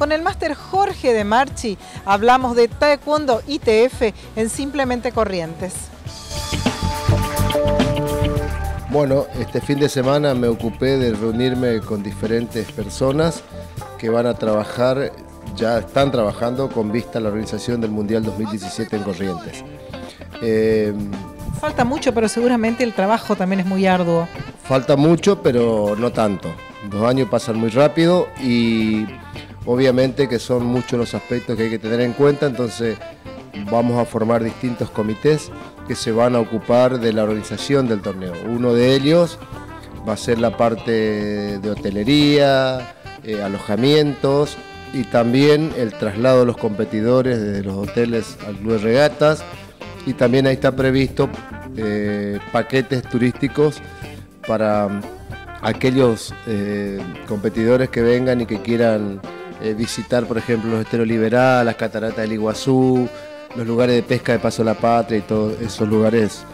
Con el máster Jorge de Marchi hablamos de Taekwondo ITF en Simplemente Corrientes. Bueno, este fin de semana me ocupé de reunirme con diferentes personas que van a trabajar, ya están trabajando con vista a la organización del Mundial 2017 en Corrientes. Eh, falta mucho, pero seguramente el trabajo también es muy arduo. Falta mucho, pero no tanto. Dos años pasan muy rápido y obviamente que son muchos los aspectos que hay que tener en cuenta, entonces vamos a formar distintos comités que se van a ocupar de la organización del torneo. Uno de ellos va a ser la parte de hotelería, eh, alojamientos y también el traslado de los competidores desde los hoteles al club de regatas y también ahí está previsto eh, paquetes turísticos para aquellos eh, competidores que vengan y que quieran visitar, por ejemplo, los esteros liberal, las cataratas del Iguazú, los lugares de pesca de Paso la Patria y todos esos lugares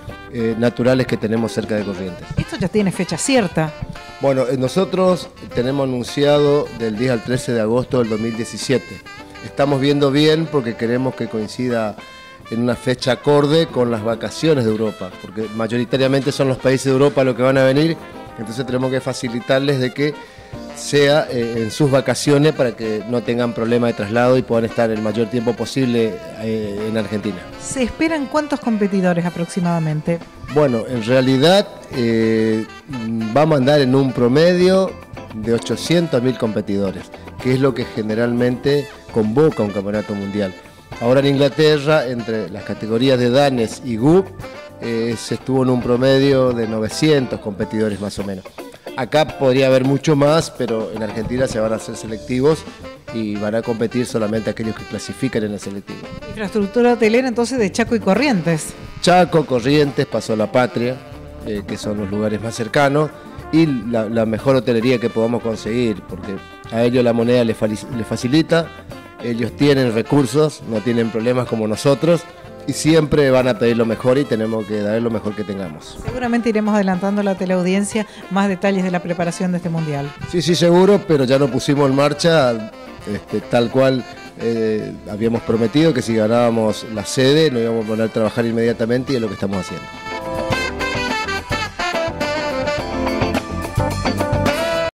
naturales que tenemos cerca de Corrientes. Esto ya tiene fecha cierta. Bueno, eh, nosotros tenemos anunciado del 10 al 13 de agosto del 2017. Estamos viendo bien porque queremos que coincida en una fecha acorde con las vacaciones de Europa, porque mayoritariamente son los países de Europa los que van a venir, entonces tenemos que facilitarles de que sea eh, en sus vacaciones para que no tengan problema de traslado y puedan estar el mayor tiempo posible eh, en Argentina. ¿Se esperan cuántos competidores aproximadamente? Bueno, en realidad eh, vamos a andar en un promedio de 800 mil competidores, que es lo que generalmente convoca un campeonato mundial. Ahora en Inglaterra, entre las categorías de Danes y GUP, se estuvo en un promedio de 900 competidores más o menos. Acá podría haber mucho más, pero en Argentina se van a hacer selectivos y van a competir solamente aquellos que clasifican en el selectivo. Infraestructura hotelera entonces de Chaco y Corrientes. Chaco, Corrientes, Pasó la Patria, eh, que son los lugares más cercanos, y la, mejor hotelería que podamos conseguir, porque a ellos la moneda les facilita, ellos tienen recursos, no tienen problemas como nosotros, y siempre van a pedir lo mejor y tenemos que dar lo mejor que tengamos. Seguramente iremos adelantando a la teleaudiencia más detalles de la preparación de este mundial. Sí, sí, seguro, pero ya lo pusimos en marcha este, tal cual eh, habíamos prometido que si ganábamos la sede nos íbamos a poner a trabajar inmediatamente y es lo que estamos haciendo.